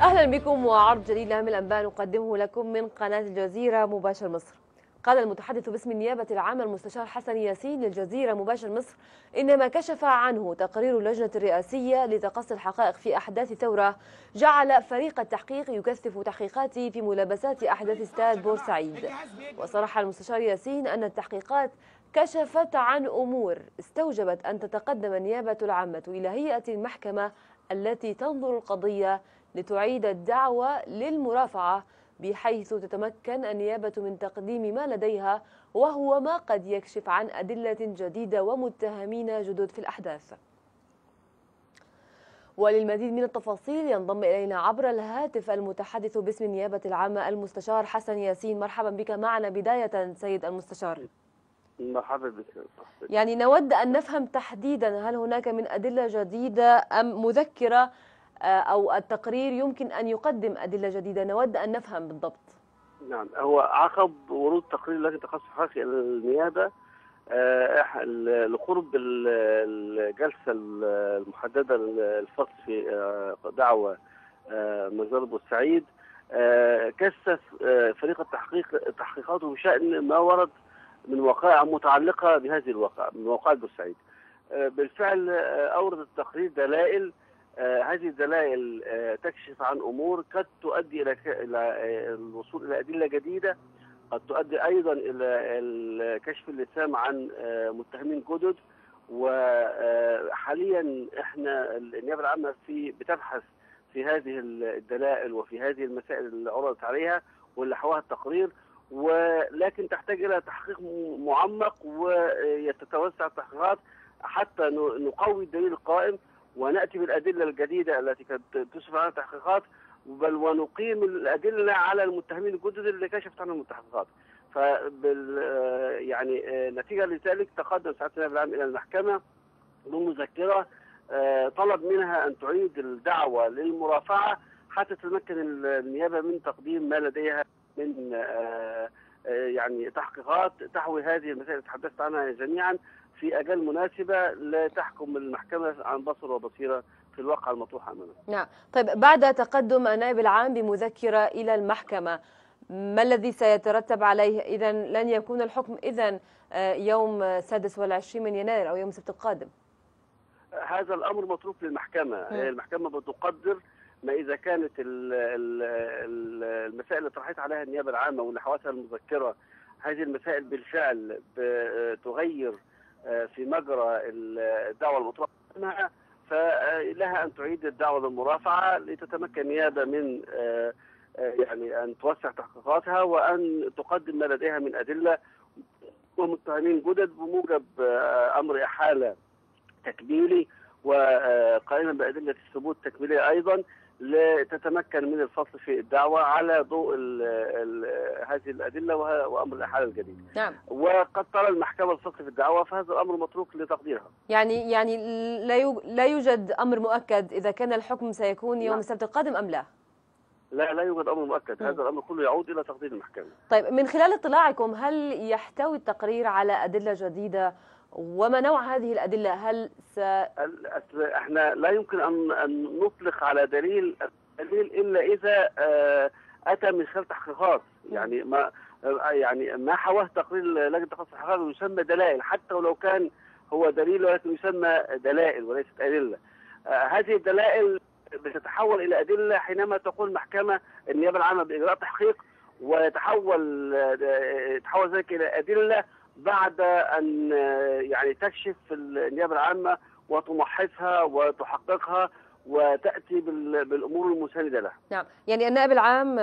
أهلا بكم وعرض جديد لاهم الأنباء نقدمه لكم من قناة الجزيرة مباشر مصر. قال المتحدث باسم النيابة العامة المستشار حسن ياسين للجزيرة مباشر مصر ان ما كشف عنه تقرير اللجنة الرئاسية لتقصي الحقائق في أحداث ثورة جعل فريق التحقيق يكثف تحقيقاته في ملابسات أحداث استاد بورسعيد. وصرح المستشار ياسين أن التحقيقات كشفت عن أمور استوجبت أن تتقدم النيابة العامة إلى هيئة المحكمة التي تنظر القضية لتعيد الدعوة للمرافعة بحيث تتمكن النيابة من تقديم ما لديها وهو ما قد يكشف عن أدلة جديدة ومتهمين جدد في الأحداث. وللمزيد من التفاصيل ينضم إلينا عبر الهاتف المتحدث باسم النيابة العامة المستشار حسن ياسين. مرحبا بك معنا. بداية سيد المستشار. مرحبا بك يعني نود أن نفهم تحديدا هل هناك من أدلة جديدة أم مذكرة أو التقرير يمكن أن يقدم أدلة جديدة. نود أن نفهم بالضبط. نعم هو عقب ورود تقرير لجنة تخصص حقيقي النيابة آه لقرب الجلسة المحددة الفصل في آه دعوة آه مجزرة بورسعيد كثف فريق التحقيق تحقيقاته بشأن ما ورد من وقائع متعلقة بهذه الواقع من وقائع بورسعيد. بالفعل أورد التقرير دلائل آه هذه الدلائل آه تكشف عن أمور قد تؤدي آه الوصول إلى أدلة جديدة قد تؤدي أيضا إلى كشف اللسان عن متهمين جدد وحاليا إحنا النيابة العامة في بتبحث في هذه الدلائل وفي هذه المسائل اللي عرضت عليها واللي حواها التقرير ولكن تحتاج إلى تحقيق معمق ويتتوسع التحقيقات حتى نقوي الدليل القائم ونأتي بالأدلة الجديدة التي قد تسفر عنها التحقيقات بل ونقيم الأدلة على المتهمين الجدد اللي كشفت عنهم التحقيقات. فبال يعني نتيجة لذلك تقدم سعاده النائب العام إلى المحكمة بمذكرة طلب منها أن تعيد الدعوة للمرافعة حتى تتمكن النيابة من تقديم ما لديها من يعني تحقيقات تحوي هذه المسائل اللي تحدثت عنها جميعا في اجال مناسبة لتحكم المحكمة عن بصر وبصيرة في الواقع المطروح امامنا. نعم، طيب بعد تقدم النائب العام بمذكرة إلى المحكمة ما الذي سيترتب عليه؟ اذا لن يكون الحكم اذا يوم السادس والعشرين من يناير أو يوم السبت القادم. هذا الأمر متروك للمحكمة، م. المحكمة بتقدر ما إذا كانت المسائل اللي طرحت عليها النيابة العامة واللي المذكرة هذه المسائل بالفعل بتغير في مجرى الدعوة المطلقة فلها أن تعيد الدعوة للمرافعه لتتمكن النيابه من يعني أن توسع تحقيقاتها وأن تقدم ما لديها من أدلة ومتهمين جدد بموجب أمر إحالة تكميلي وقائما بأدلة الثبوت التكميلية أيضا لتتمكن من الفصل في الدعوة على ضوء ال ال هذه الأدلة وأمر الإحالة الجديد نعم. وقد ترى المحكمة الفصل في الدعوة فهذا الأمر متروك لتقديرها يعني يعني لا لا يوجد أمر مؤكد إذا كان الحكم سيكون يوم نعم. السبت القادم أم لا؟ لا لا يوجد أمر مؤكد،. هذا الأمر كله يعود إلى تقدير المحكمة. طيب من خلال اطلاعكم هل يحتوي التقرير على أدلة جديدة وما نوع هذه الأدلة؟ هل س... إحنا لا يمكن أن, نطلق على دليل دليل إلا إذا أتى من خلال تحقيقات. يعني ما يعني ما حواه تقرير لجنة تخصص الحقائق يسمى دلائل حتى ولو كان هو دليل ولكن يسمى دلائل وليست أدلة. هذه الدلائل بتتحول إلى أدلة حينما تقول المحكمة النيابة العامة بإجراء تحقيق ويتحول يتحول ذلك إلى أدلة بعد أن يعني تكشف النيابة العامة وتمحصها وتحققها وتأتي بالأمور المساندة لها. نعم، يعني النائب العام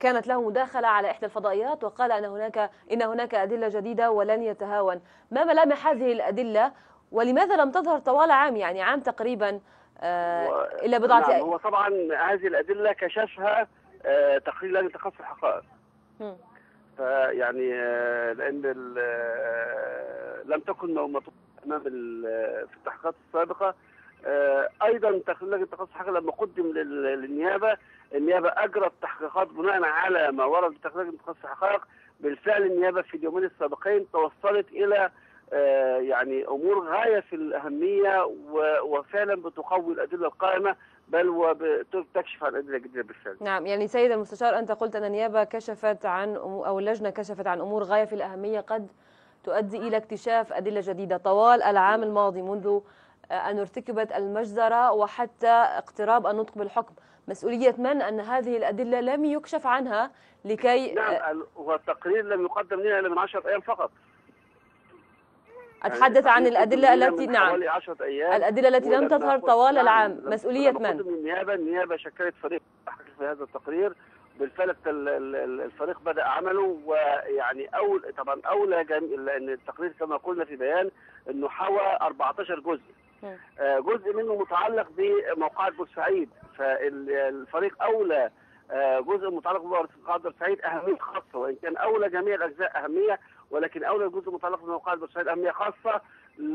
كانت له مداخلة على إحدى الفضائيات وقال أن هناك إن هناك أدلة جديدة ولن يتهاون، ما ملامح هذه الأدلة؟ ولماذا لم تظهر طوال عام يعني عام تقريبا إلى بضعه نعم هو طبعا هذه الأدلة كشفها تقرير لجنه تخصص الحقائق. فيعني لأن لم تكن مطلوبه أمام في التحقيقات السابقة. أيضا لجنه تخصص الحقائق لما قدم للنيابة. النيابة أجرت تحقيقات بناء على ما ورد في لجنه تخصص الحقائق بالفعل النيابة في اليومين السابقين توصلت إلى آه، يعني أمور غاية في الأهمية وفعلا بتقوي الأدلة القائمة بل وتكشف عن ادله جديده بالفعل. نعم يعني سيد المستشار أنت قلت أن النيابة كشفت عن أو اللجنة كشفت عن أمور غاية في الأهمية قد تؤدي إلى اكتشاف أدلة جديدة طوال العام الماضي منذ أن ارتكبت المجزرة وحتى اقتراب النطق بالحكم مسؤولية من أن هذه الأدلة لم يكشف عنها لكي نعم ال- والتقرير لم يقدم لنا إلا من 10 أيام فقط. أتحدث عن يعني الأدلة قدم لنا التي نعم حوالي 10 أيام الأدلة التي لم تظهر طوال نعم، العام مسؤولية من؟ قدم النيابه النيابة شكلت فريق تحقيق في هذا التقرير بالفعل ال- ال- ال- الفريق بدأ عمله ويعني اول طبعا أولى. لأن التقرير كما قلنا في بيان إنه حوى 14 جزء. آه، جزء منه متعلق بموقعة بورسعيد فالفريق أولى آه، جزء متعلق بموقعة بورسعيد أهمية خاصة وإن كان أولى جميع الأجزاء أهمية ولكن أولى الجزء المتعلق بموقعة بورسعيد أهمية خاصة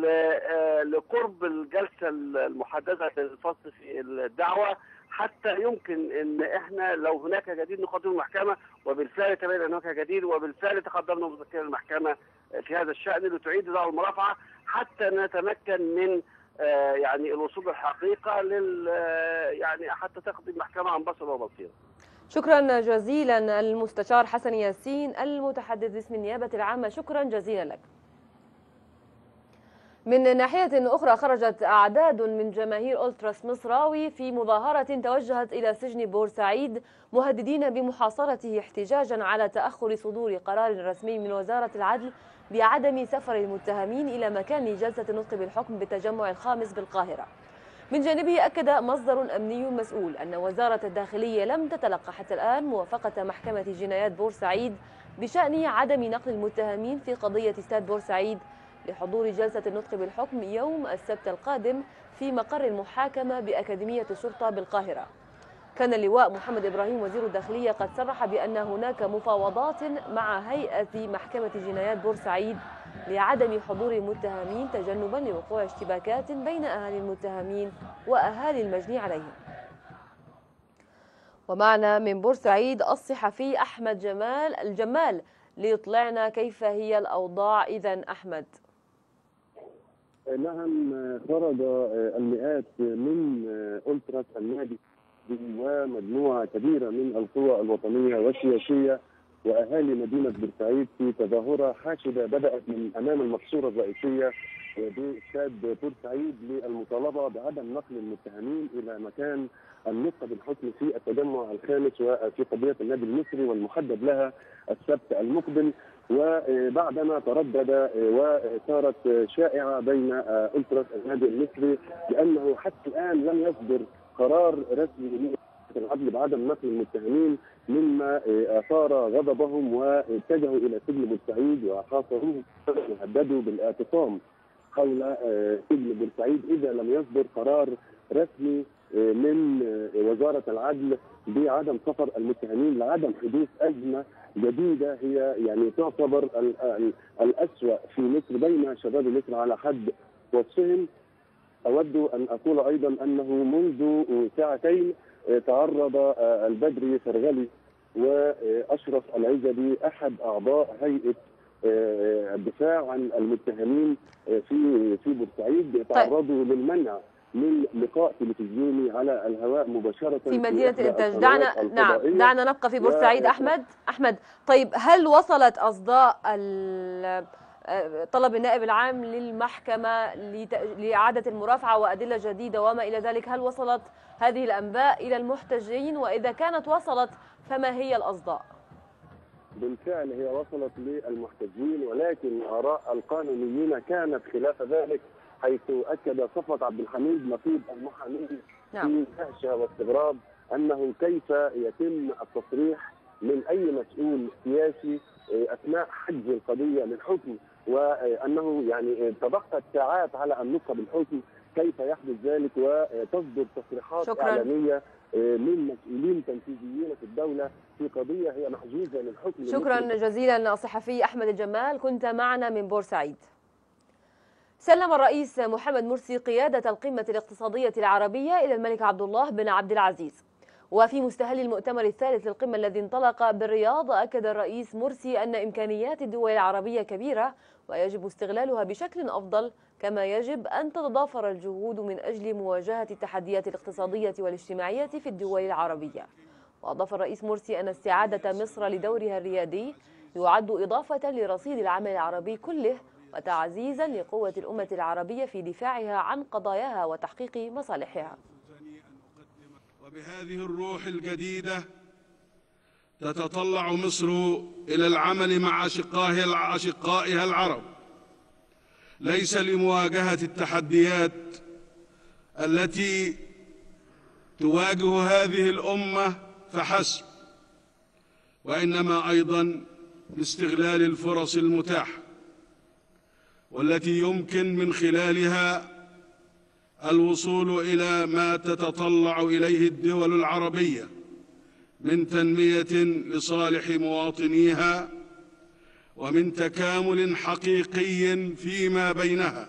آه، لقرب الجلسة المحدده للفصل في الدعوة حتى يمكن إن إحنا لو هناك جديد نقدمه المحكمة وبالفعل تبين أن هناك جديد وبالفعل تقدمنا مذكره المحكمة في هذا الشأن لتعيد دعوى المرافعة حتى نتمكن من آه، يعني الوصول للحقيقه لل آه، يعني حتى تقضي المحكمه عن بصر وبصيرة. شكرا جزيلا المستشار حسن ياسين المتحدث باسم النيابة العامة. شكرا جزيلا لك. من ناحية أخرى خرجت أعداد من جماهير ألتراس مصراوي في مظاهرة توجهت إلى سجن بورسعيد مهددين بمحاصرته احتجاجا على تأخر صدور قرار رسمي من وزارة العدل بعدم سفر المتهمين إلى مكان جلسة النطق بالحكم بالتجمع الخامس بالقاهرة. من جانبه أكد مصدر أمني مسؤول أن وزارة الداخلية لم تتلقى حتى الآن موافقة محكمة جنايات بورسعيد بشأن عدم نقل المتهمين في قضية استاد بورسعيد لحضور جلسة النطق بالحكم يوم السبت القادم في مقر المحاكمة بأكاديمية الشرطة بالقاهرة. كان اللواء محمد إبراهيم وزير الداخلية قد صرح بأن هناك مفاوضات مع هيئة محكمة جنايات بورسعيد لعدم حضور المتهمين تجنبا لوقوع اشتباكات بين أهالي المتهمين وأهالي المجني عليهم. ومعنا من بورسعيد الصحفي أحمد جمال الجمال ليطلعنا كيف هي الأوضاع. إذا أحمد. نعم خرج المئات من ألتراس النادي ومجموعة كبيرة من القوى الوطنية والسياسية وأهالي مدينة بورسعيد في تظاهرة حاشدة بدأت من أمام المقصورة الرئيسية باستاد بورسعيد للمطالبة بعدم نقل المتهمين إلى مكان النطق بالحكم في التجمع الخامس وفي قضية النادي المصري والمحدد لها السبت المقبل. وبعدما تردد وصارت شائعة بين ألتراس النادي المصري بأنه حتى الآن لم يصدر قرار رسمي العدل بعدم نقل المتهمين مما آثار غضبهم واتجهوا إلى سجن بورسعيد وحاصروه وهددوا بالاعتصام حول سجن بورسعيد. إذا لم يصدر قرار رسمي من وزارة العدل بعدم سفر المتهمين لعدم حدوث أزمة جديدة هي يعني تعتبر الأسوأ في مصر بين شباب مصر على حد وصفهم. أود أن أقول أيضا أنه منذ ساعتين تعرض البدري فرغلي وأشرف العزبي أحد أعضاء هيئة الدفاع عن المتهمين في في بورسعيد. تعرضوا للمنع من لقاء تلفزيوني على الهواء مباشرة في مدينة الانتاج دعنا نعم دعنا نبقى في بورسعيد. و... أحمد أحمد طيب هل وصلت أصداء طلب النائب العام للمحكمة لإعادة المرافعة وأدلة جديدة وما إلى ذلك. هل وصلت هذه الأنباء إلى المحتجين؟ وإذا كانت وصلت فما هي الأصداء؟ بالفعل هي وصلت للمحتجين ولكن آراء القانونيين كانت خلاف ذلك حيث أكد صفوت عبد الحميد نقيب المحامين نعم. في دهشة واستغراب أنه كيف يتم التصريح من أي مسؤول سياسي أثناء حجز القضية للحكم وأنه يعني تبقت ساعات على ان نطق بالحكم كيف يحدث ذلك وتصدر تصريحات شكراً. إعلامية من مسؤولين تنفيذيين في الدولة في قضية هي محجوزة للحكم شكرا جزيلا الصحفي أحمد الجمال. كنت معنا من بورسعيد. سلم الرئيس محمد مرسي قيادة القمة الاقتصادية العربية إلى الملك عبد الله بن عبد العزيز. وفي مستهل المؤتمر الثالث للقمة الذي انطلق بالرياض أكد الرئيس مرسي أن إمكانيات الدول العربية كبيرة ويجب استغلالها بشكل أفضل كما يجب أن تتضافر الجهود من أجل مواجهة التحديات الاقتصادية والاجتماعية في الدول العربية. وأضاف الرئيس مرسي أن استعادة مصر لدورها الريادي يعد إضافة لرصيد العمل العربي كله وتعزيزا لقوة الأمة العربية في دفاعها عن قضاياها وتحقيق مصالحها. وبهذه الروح الجديدة تتطلع مصر إلى العمل مع أشقائها العرب. ليس لمواجهة التحديات التي تواجه هذه الأمة فحسب وإنما أيضا لاستغلال الفرص المتاحة والتي يمكن من خلالها الوصول إلى ما تتطلع إليه الدول العربية من تنمية لصالح مواطنيها ومن تكامل حقيقي فيما بينها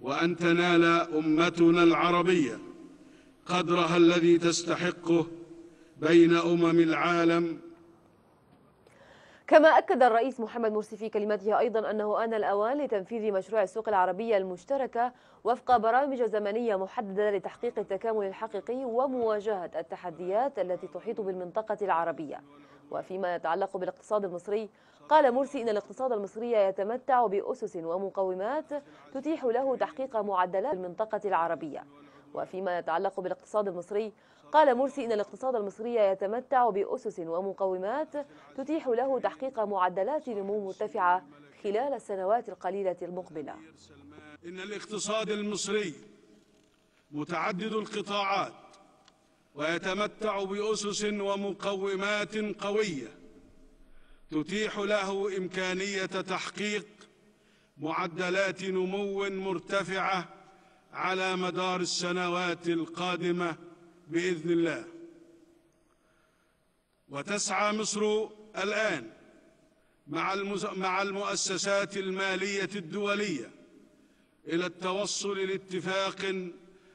وأن تنال أمتنا العربية قدرها الذي تستحقه بين أمم العالم كما أكد الرئيس محمد مرسي في كلمته أيضا أنه آن الأوان لتنفيذ مشروع السوق العربية المشتركة وفق برامج زمنية محددة لتحقيق التكامل الحقيقي ومواجهة التحديات التي تحيط بالمنطقة العربية. وفيما يتعلق بالاقتصاد المصري قال مرسي إن الاقتصاد المصري يتمتع بأسس ومقومات تتيح له تحقيق معدلات المنطقة العربية. وفيما يتعلق بالاقتصاد المصري. قال مرسي إن الاقتصاد المصري يتمتع بأسس ومقومات تتيح له تحقيق معدلات نمو مرتفعة خلال السنوات القليلة المقبلة. إن الاقتصاد المصري متعدد القطاعات ويتمتع بأسس ومقومات قوية تتيح له إمكانية تحقيق معدلات نمو مرتفعة على مدار السنوات القادمة بإذن الله. وتسعى مصر الآن مع المؤسسات المالية الدولية إلى التوصل لاتفاق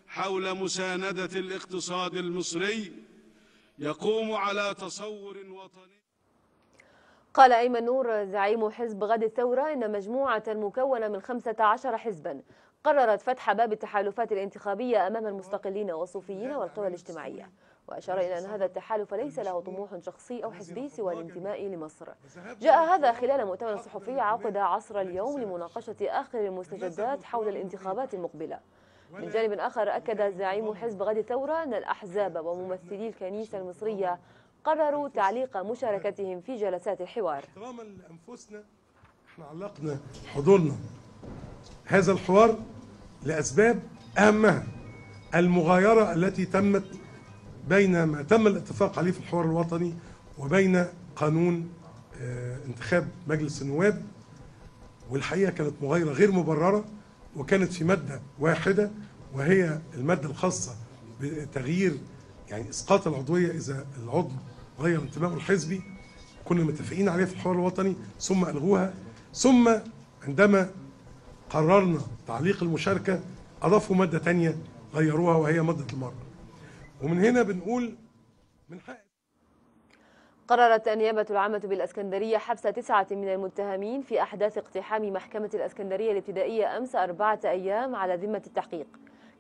حول مساندة الاقتصاد المصري يقوم على تصور وطني. قال أيمن نور زعيم حزب غد الثورة إن مجموعة مكونة من 15 حزبا قررت فتح باب التحالفات الانتخابية أمام المستقلين والصوفيين والقوى الاجتماعية. وأشار إلى أن هذا التحالف ليس له طموح شخصي أو حزبي سوى الانتماء لمصر. جاء هذا خلال مؤتمر صحفي عقد عصر اليوم لمناقشة آخر المستجدات حول الانتخابات المقبلة. من جانب آخر أكد زعيم حزب غد الثورة أن الأحزاب وممثلي الكنيسة المصرية قرروا تعليق مشاركتهم في جلسات الحوار احتراما لأنفسنا إحنا علقنا حضورنا. هذا الحوار لأسباب أهمها. المغايرة التي تمت بين ما تم الاتفاق عليه في الحوار الوطني وبين قانون آه، انتخاب مجلس النواب والحقيقة كانت مغايرة غير مبررة وكانت في مادة واحدة وهي المادة الخاصة بتغيير يعني إسقاط العضوية إذا العضو غير انتمائه الحزبي. كنا متفقين عليها في الحوار الوطني ثم ألغوها ثم عندما قررنا تعليق المشاركة أضافوا مادة ثانية غيروها وهي مادة المراه ومن هنا بنقول من حق قررت النيابة العامة بالأسكندرية حبس تسعة من المتهمين في أحداث اقتحام محكمة الأسكندرية الابتدائية أمس أربعة أيام على ذمة التحقيق.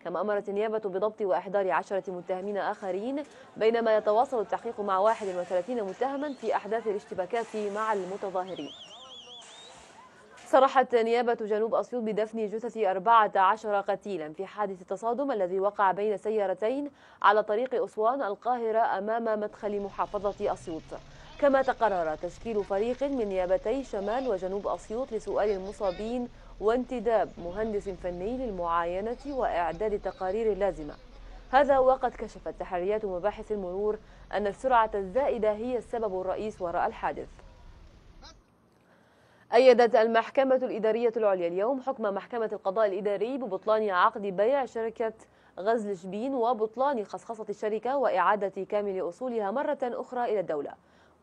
كما أمرت النيابة بضبط وإحضار عشرة متهمين آخرين بينما يتواصل التحقيق مع 31 متهما في أحداث الاشتباكات مع المتظاهرين. صرحت نيابة جنوب أسيوط بدفن جثث 14 قتيلا في حادث التصادم الذي وقع بين سيارتين على طريق أسوان القاهرة أمام مدخل محافظة أسيوط. كما تقرر تشكيل فريق من نيابتي شمال وجنوب أسيوط لسؤال المصابين وانتداب مهندس فني للمعاينة وإعداد التقارير اللازمة هذا وقد كشفت تحريات مباحث المرور أن السرعة الزائدة هي السبب الرئيس وراء الحادث. أيدت المحكمة الإدارية العليا اليوم حكم محكمة القضاء الإداري ببطلان عقد بيع شركة غزل شبين وبطلان خصخصة الشركة وإعادة كامل أصولها مرة أخرى إلى الدولة.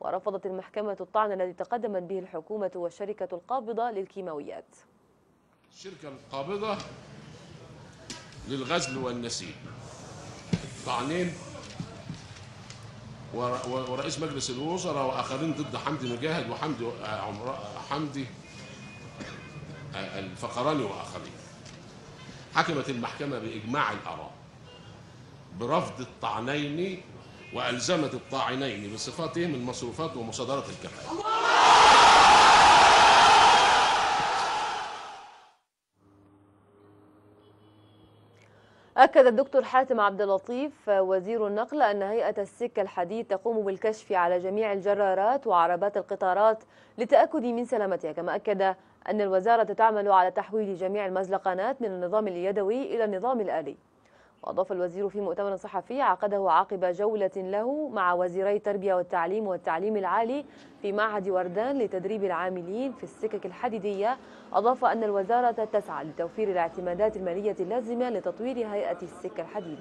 ورفضت المحكمة الطعن الذي تقدمت به الحكومة والشركة القابضة للكيماويات. الشركة القابضة للغزل والنسيج. طعنين ورئيس مجلس الوزراء وآخرين ضد حمدي مجاهد وحمدي آه، حمدي آه، الفقراني وآخرين. حكمت المحكمة بإجماع الآراء برفض الطعنين وألزمت الطاعنين بصفاتهم المصروفات ومصادرة الكفاءه أكد الدكتور حاتم عبد اللطيف وزير النقل أن هيئة السكة الحديد تقوم بالكشف على جميع الجرارات وعربات القطارات للتأكد من سلامتها. كما أكد أن الوزارة تعمل على تحويل جميع المزلقانات من النظام اليدوي إلى النظام الآلي. وأضاف الوزير في مؤتمر صحفي عقده عقب جولة له مع وزيري التربية والتعليم والتعليم العالي في معهد وردان لتدريب العاملين في السكك الحديدية. أضاف أن الوزارة تسعى لتوفير الاعتمادات المالية اللازمة لتطوير هيئة السكة الحديد.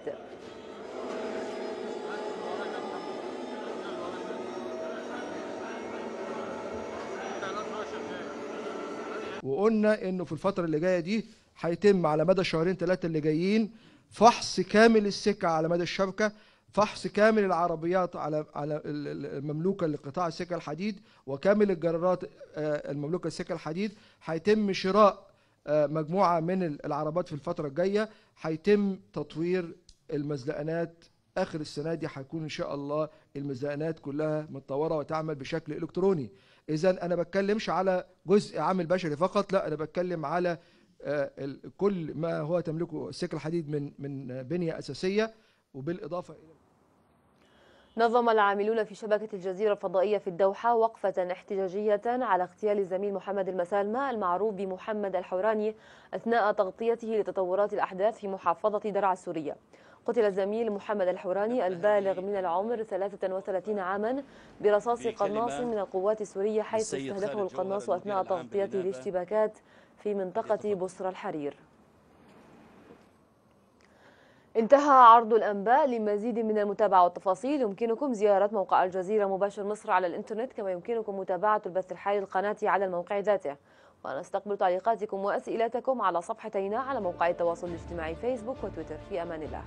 وقلنا إنه في الفترة اللي جاية دي هيتم على مدى الشهرين ثلاثة اللي جايين فحص كامل السكة على مدى الشبكة فحص كامل العربيات على على ال- ال- المملوكة لقطاع السكة الحديد وكامل الجرارات آه، المملوكة للسكة الحديد. هيتم شراء آه، مجموعة من ال- العربات في الفترة الجاية. هيتم تطوير المزلقانات آخر السنة دي هيكون إن شاء الله المزلقانات كلها متطورة وتعمل بشكل إلكتروني. اذا أنا بتكلمش على جزء عامل بشري فقط لا أنا بتكلم على كل ما هو تملكه السكه الحديد من من بنية أساسية وبالإضافة إلى نظم العاملون في شبكة الجزيرة الفضائية في الدوحة وقفة احتجاجية على اغتيال الزميل محمد المسالمة المعروف بمحمد الحوراني أثناء تغطيته لتطورات الأحداث في محافظة درعا السورية قتل الزميل محمد الحوراني البالغ من العمر 33 عاما برصاص قناص من القوات السورية حيث استهدفه القناص أثناء تغطيته بالنيابة. في منطقة بصرى الحرير. انتهى عرض الأنباء لمزيد من المتابعة والتفاصيل. يمكنكم زيارة موقع الجزيرة مباشر مصر على الإنترنت كما يمكنكم متابعة البث الحالي للقناة على الموقع ذاته. ونستقبل تعليقاتكم وأسئلتكم على صفحتينا على موقع التواصل الاجتماعي فيسبوك وتويتر. في أمان الله.